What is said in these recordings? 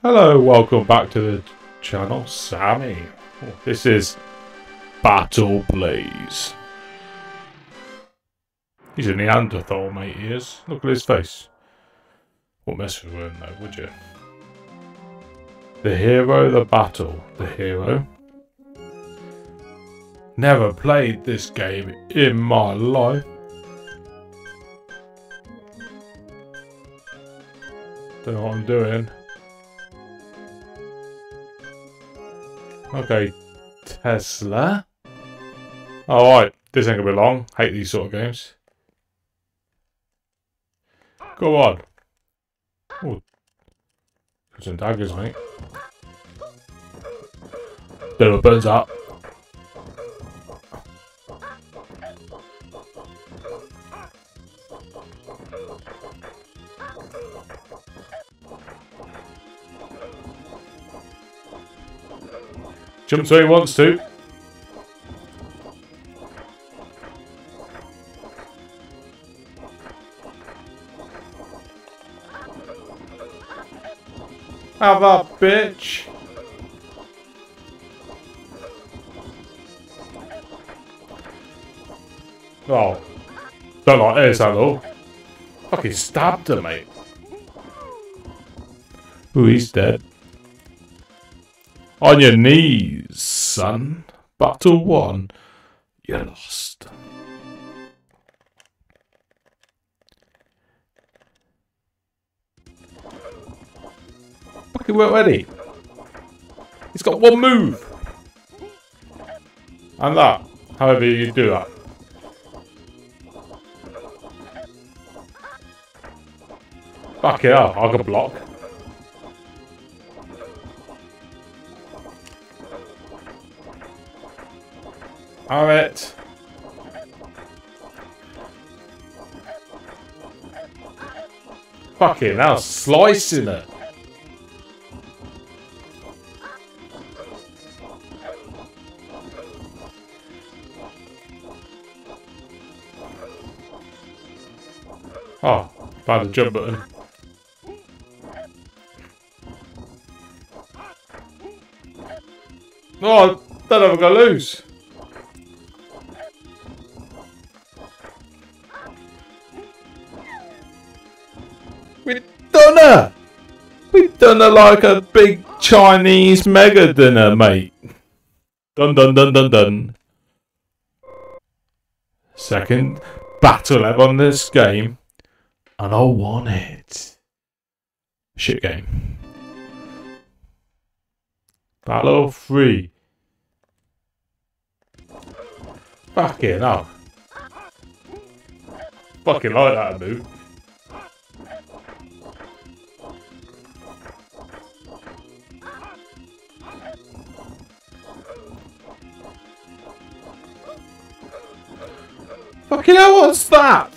Hello, welcome back to the channel, Sammy. This is Battle Blaze. He's a Neanderthal, mate, he is. Look at his face. What mess with him, though, would you? The hero, the battle, the hero. Never played this game in my life. Don't know what I'm doing. Okay, Tesla. Alright, this ain't gonna be long. Hate these sort of games. Go on. Oh, some daggers, mate. Little burns up. Jumps where he wants to. Have a bitch. Oh. Don't like this at all. Fucking stabbed her, mate. Ooh, he's dead. On your knees, son. Battle one. you're lost. Fucking weren't ready. He's got one move. And that. However you do that. Fuck it up. I can block. Alright. Fucking hell, slicing it. Oh, by the jump button. No, Oh, don't ever go lose. Like a big Chinese mega dinner, mate. Dun dun dun dun dun. Second battle ever on this game. And I won it. Shit game. Battle 3. Fucking hell. Fucking like that move. Fucking hell, what's that?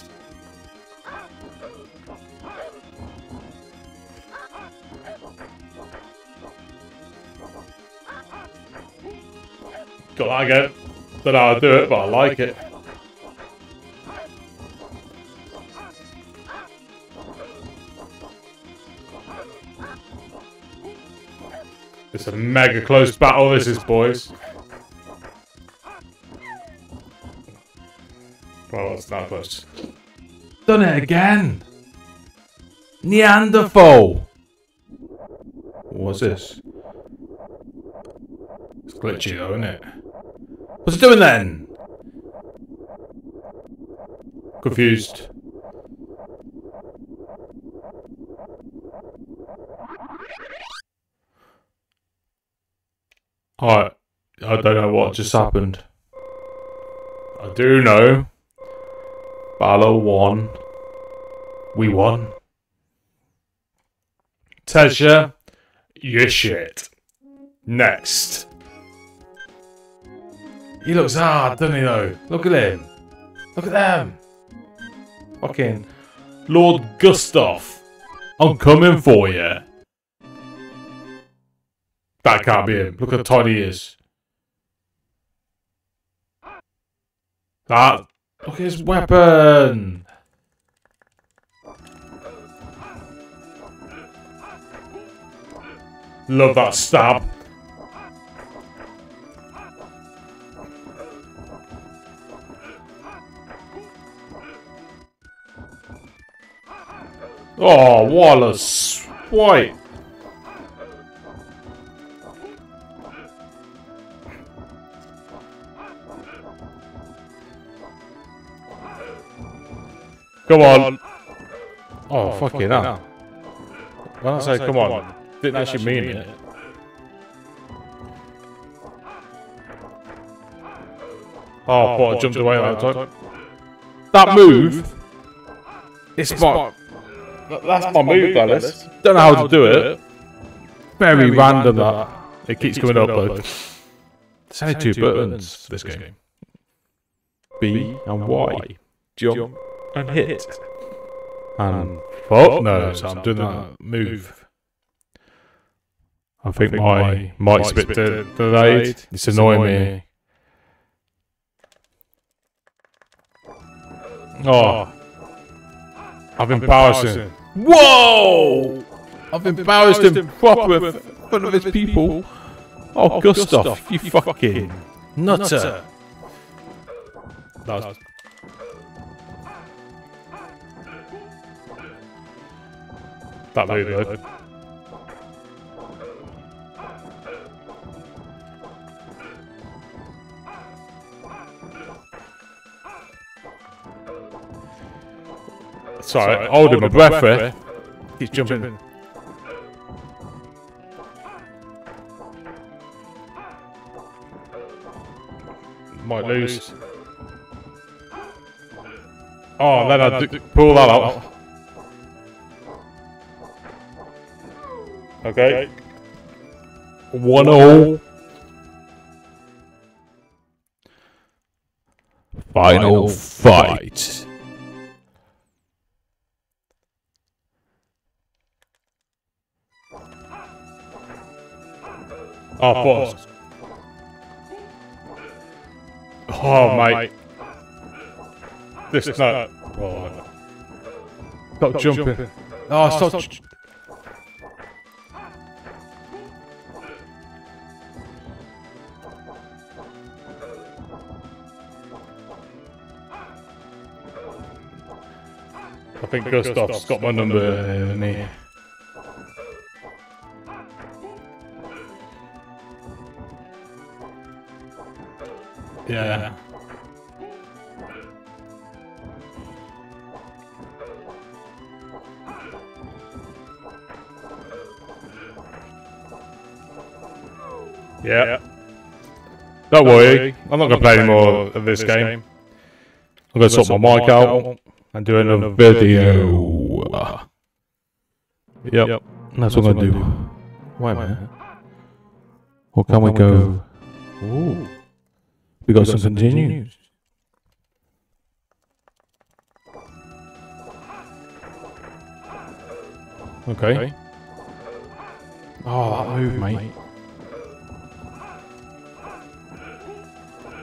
Got that again. Don't know how to do it, but I like it. It's a mega close battle, this is, boys. Well, it's not close. Done it again! Neanderthal! What's this? It's glitchy though, isn't it? What's it doing then? Confused. I I don't know what just happened. I do know. Ballo won. We won. Tesha, you shit. Next. He looks hard, doesn't he though? Look at him. Look at them. Fucking Lord Gustav. I'm coming for you. That can't be him. Look how tiny he is. That. Look at his weapon. Love that stab. Oh, Wallace. White. Come on. Oh, oh fucking hell. When I say come on, didn't actually mean it. Oh, oh what, I jumped away that time. That move? It's my... That's my move, Dallas. Don't know how to do it. Very random that. It keeps coming up though. There's only two buttons this game. B and Y. Jump and hit. And fuck no, so I'm doing that move. I think my mic's a bit de- delayed. It's annoying me. Oh. oh. I've embarrassed him. Whoa! I've embarrassed him proper in front of his people. Oh, oh, Gustav, you fucking nutter. That was That move, though. Sorry, holding my breath there. He's jumping. Might lose. Oh, oh then I pull that out. Okay. One oh. all. Final fight. Ah, oh, pause. Oh, mate. This is not. Oh. Stop jumping. Oh, stop. I think Gustav's got my number, hasn't he? Yeah. Yeah. Don't worry, I'm not going to play any more of this game. I'm going to sort my mic out and do a video. Yep, yep. that's what I'm going to do. Wait a minute. Or can we go... Ooh. We got some continues. Okay. Oh, that move, mate.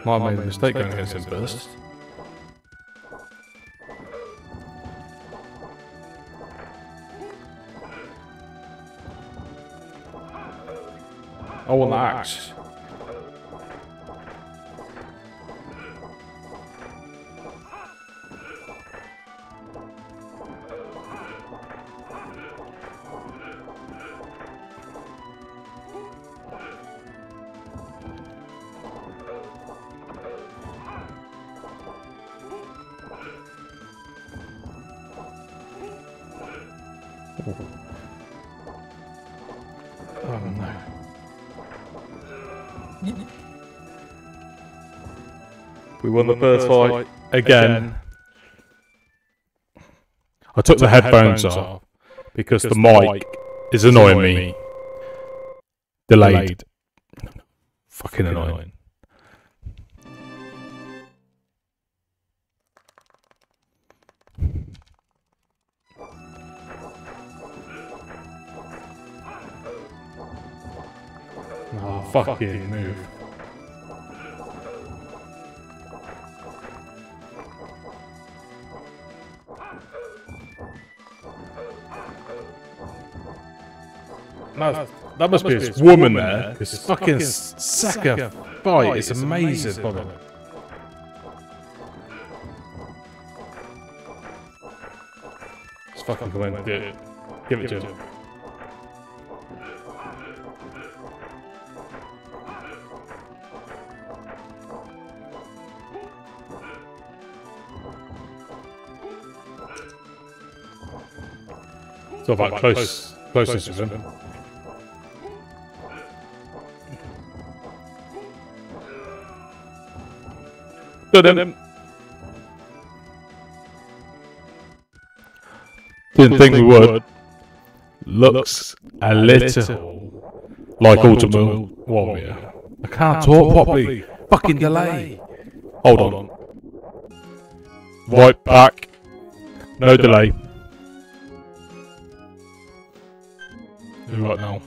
Might have made a mistake going against him first. Oh, an axe. We won the first fight again. I took the headphones off because the mic is annoying me. Delayed. Fucking annoying. Oh, fucking move. No, that must be his woman there. This fucking Saka fight is amazing. On. Just fucking come in, do it. Give it to him. It's all about close, closeness with him. Did him. Didn't think we would. Looks a little like Ultimate Warrior. I can't talk properly. Fucking delay. Hold on. Right back. No delay. Right now.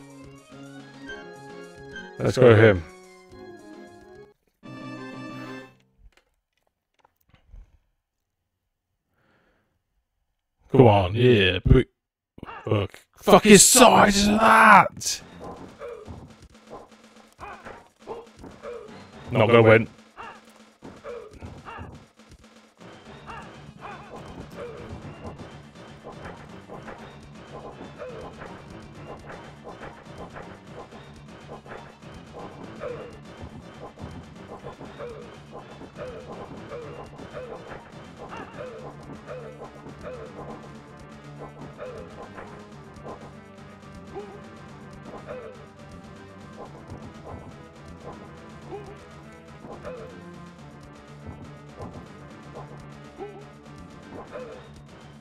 Let's go him. Come on, yeah. But, fuck. Fuck his size of that! Not gonna win.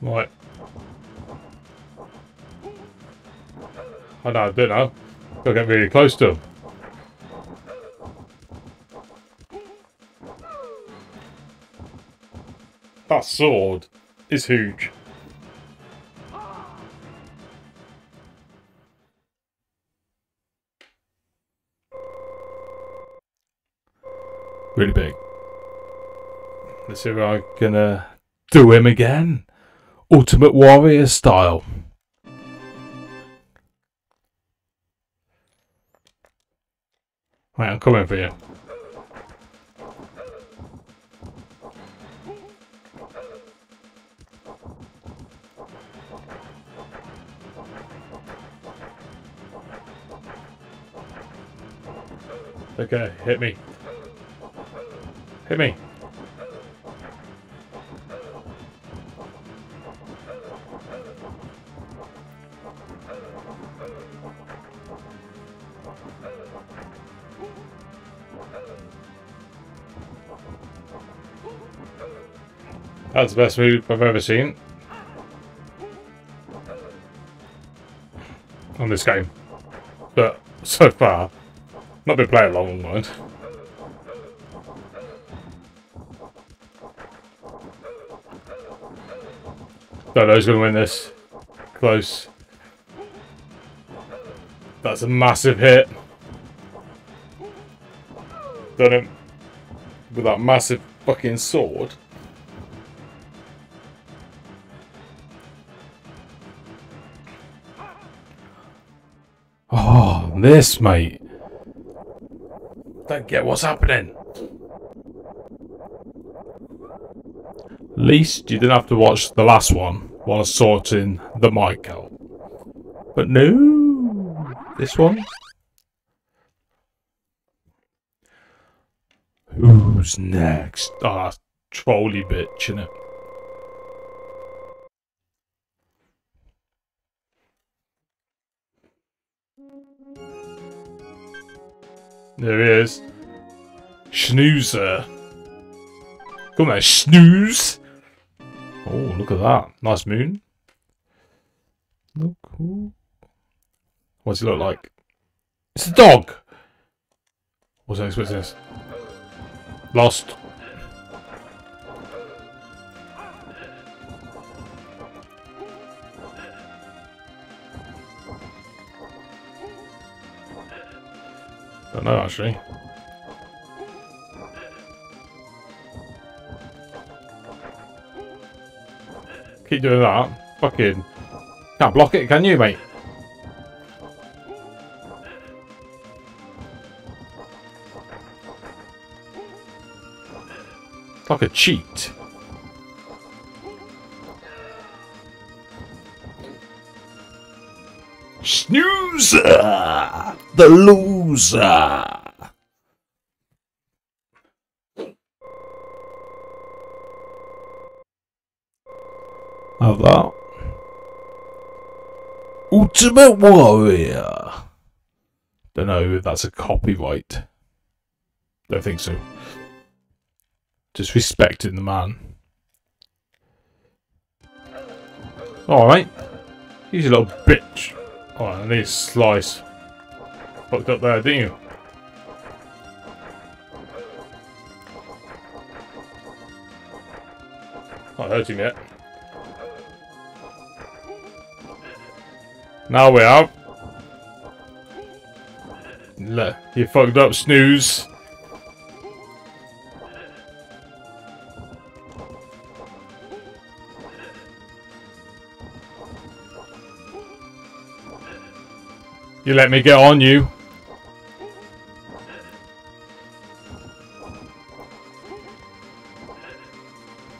Right. I know, I don't know. Gotta get really close to him. That sword is huge. Really big. Let's see if I can uh, do him again. Ultimate Warrior style. Right, I'm coming for you. Okay, hit me. Hit me. That's the best move I've ever seen. On this game. But so far, not been playing long, mind. Don't know who's going to win this. Close. That's a massive hit. Done him. With that massive fucking sword. This, mate. Don't get what's happening. Least you didn't have to watch the last one while sorting the mic out. But no, this one. Who's next? Ah, trolley bitch, innit? There he is. Snoozer. Come on, snooze. Oh, look at that. Nice moon. Look cool. What does he look like? It's a dog! What's this? What's this? Lost. Don't know, actually. Keep doing that. Fucking... Can't block it, can you, mate? It's like a cheat. Snooze! The loser! Have that. Ultimate Warrior! Don't know if that's a copyright. Don't think so. Just respecting the man. Alright. He's a little bitch. Oh, I need a slice. Fucked up there, didn't you? Not hurt him yet. Now we are. Le you fucked up, snooze. You let me get on you.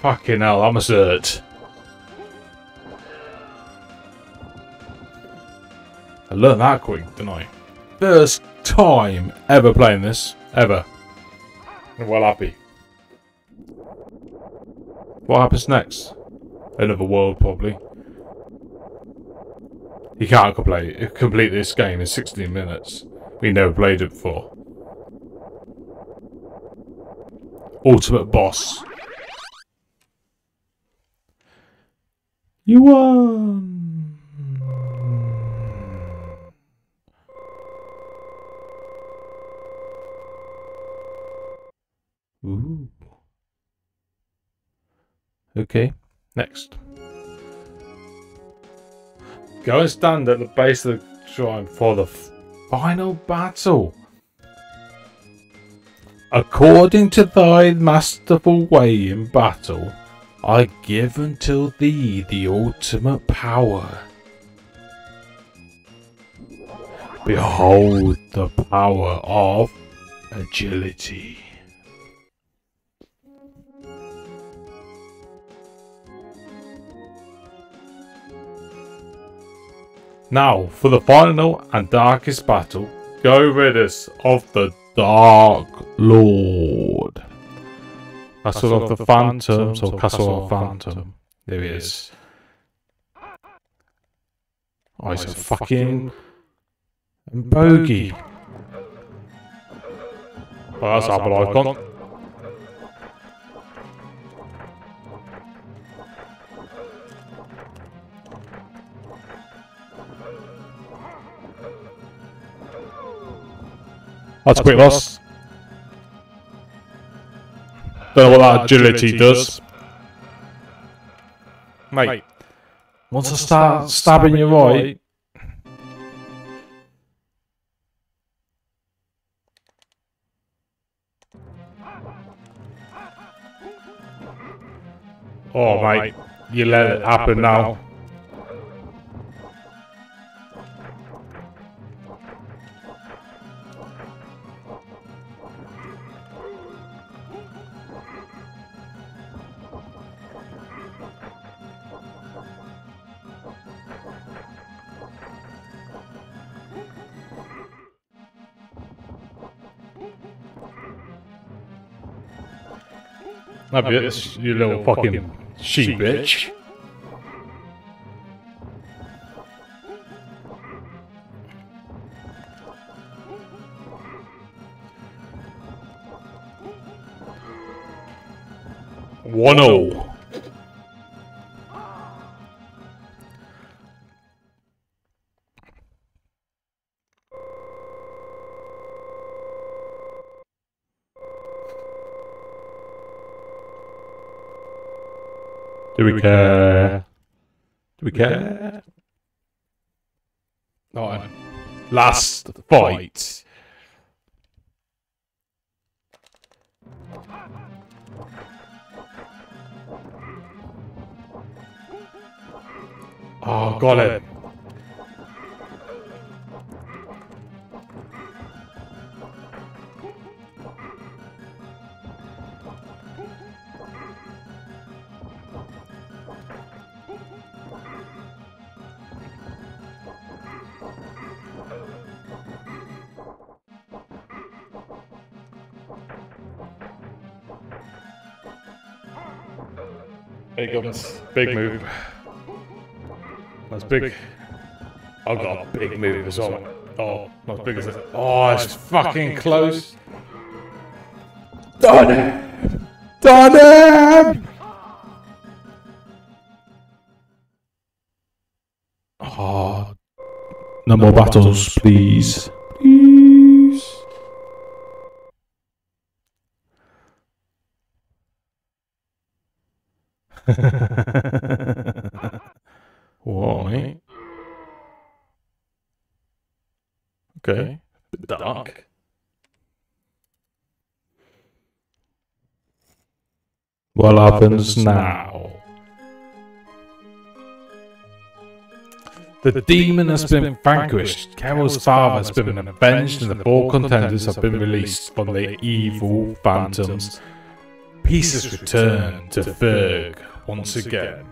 Fucking hell, I'm a cert. I learned that quick, didn't I? First time ever playing this. Ever. I'm well happy. What happens next? Another world, probably. You can't complete, complete this game in 16 minutes. We never played it before. Ultimate boss. You won! Ooh. Okay, next. Go and stand at the base of the shrine for the final battle. According to thy masterful way in battle, I give unto thee the ultimate power. Behold the power of agility. Now, for the final and darkest battle, go rid us of the Dark Lord. Castle of the Phantoms or Castle of Phantom. There he is. Oh, he's oh, a fucking bogey. Oh, that's Apple Icon. That's a quick loss. Don't know what that agility does. Mate, once I start stabbing you right, Oh, mate, you let it happen now. That'd be it, you little fucking she bitch. Do we care? Do we care? Alright. Last fight. Oh, got it. Here comes. Big move. That's big. I've got a big move as well. Oh, not as big as it. Oh, it's fucking close. Done him! Done him! Oh, no more battles, please. Please. Why? Okay. Bit dark. What happens now? The demon has been vanquished. Carol's father has been avenged, and the four contenders have been released from the evil phantoms. Peace has returned to Ferg once again.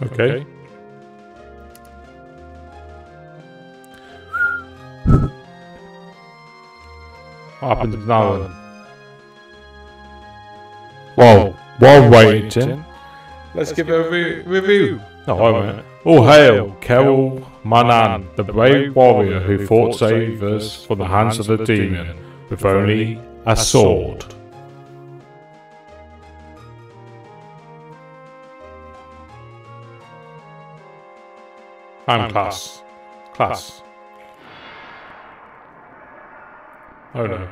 Okay. What happens now? Well, while waiting, let's give a re- review. No, I won't. All hail, Kerel Manan, the brave warrior who fought to save us from the hands of the demon with only a sword. I'm class. Class. Oh no.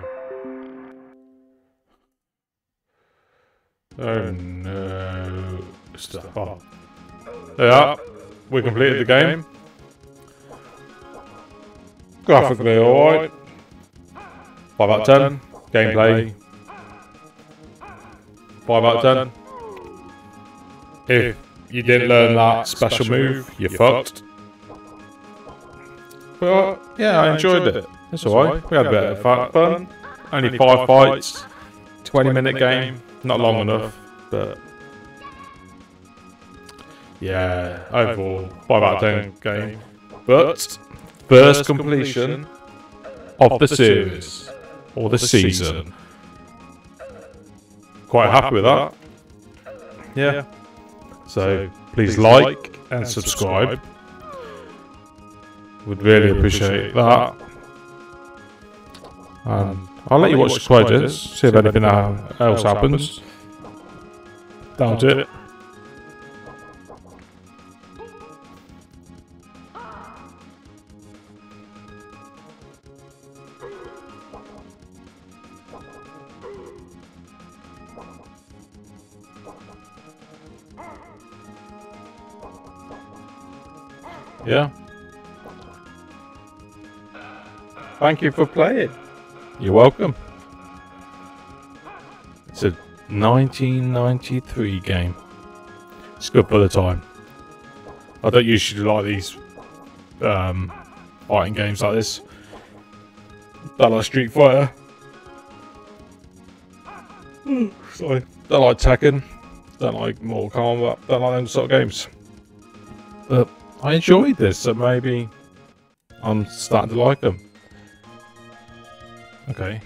Oh no. Stuff. Oh. There we. We completed the game. Graphically alright. 5 out of 10. Gameplay. 5 out of 10. If you didn't learn that special move, you're fucked. But yeah, I enjoyed it. It's alright. We had a bit of fun. Only five fights. 20 minute game. Not long enough, but yeah, overall, 5 out of 10 game. But first completion of the series or the season. Quite happy with that. Yeah. So please like and subscribe. Would really appreciate that. And um, I'll let you watch the credits, see if anything um, else happens. That'll do it. Yeah. Thank you for playing. You're welcome. It's a 1993 game. It's good for the time. I don't usually like these um, fighting games like this. Don't like Street Fighter. Sorry. Don't like Tekken. Don't like Mortal Kombat. Don't like them sort of games. I enjoyed this, so maybe I'm starting to like them. Okay.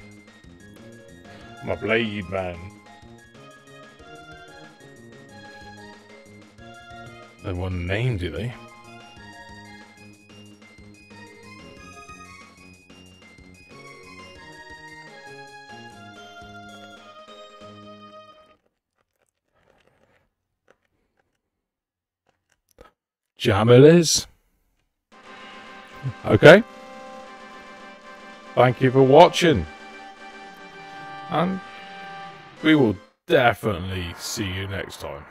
My blade, man. They weren't named, do they? Jam it is. Okay. Thank you for watching. And we will definitely see you next time.